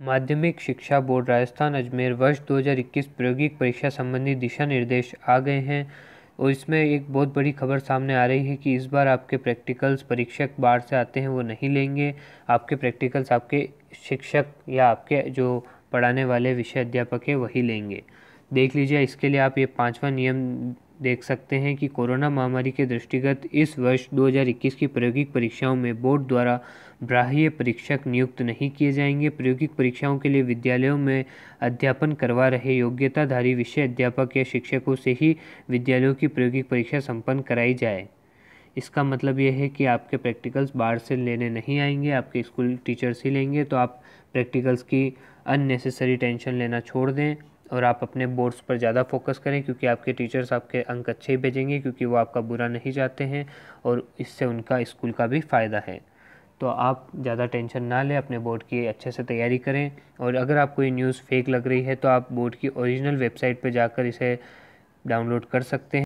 माध्यमिक शिक्षा बोर्ड राजस्थान अजमेर वर्ष 2021 प्रायोगिक परीक्षा संबंधी दिशा निर्देश आ गए हैं और इसमें एक बहुत बड़ी खबर सामने आ रही है कि इस बार आपके प्रैक्टिकल्स परीक्षक बाहर से आते हैं वो नहीं लेंगे। आपके प्रैक्टिकल्स आपके शिक्षक या आपके जो पढ़ाने वाले विषय अध्यापक है वही लेंगे। देख लीजिए, इसके लिए आप ये पाँचवा नियम देख सकते हैं कि कोरोना महामारी के दृष्टिगत इस वर्ष 2021 की प्रायोगिक परीक्षाओं में बोर्ड द्वारा बाह्य परीक्षक नियुक्त नहीं किए जाएँगे। प्रायोगिक परीक्षाओं के लिए विद्यालयों में अध्यापन करवा रहे योग्यताधारी विषय अध्यापक या शिक्षकों से ही विद्यालयों की प्रायोगिक परीक्षा संपन्न कराई जाए। इसका मतलब ये है कि आपके प्रैक्टिकल्स बाहर से लेने नहीं आएँगे, आपके स्कूल टीचर्स ही लेंगे तो आप प्रैक्टिकल्स की अननेसेसरी टेंशन लेना छोड़ दें। और आप अपने बोर्ड्स पर ज़्यादा फोकस करें क्योंकि आपके टीचर्स आपके अंक अच्छे ही भेजेंगे क्योंकि वो आपका बुरा नहीं चाहते हैं और इससे उनका स्कूल का भी फ़ायदा है। तो आप ज़्यादा टेंशन ना लें, अपने बोर्ड की अच्छे से तैयारी करें और अगर आपको ये न्यूज़ फेक लग रही है तो आप बोर्ड की ओरिजिनल वेबसाइट पर जाकर इसे डाउनलोड कर सकते हैं।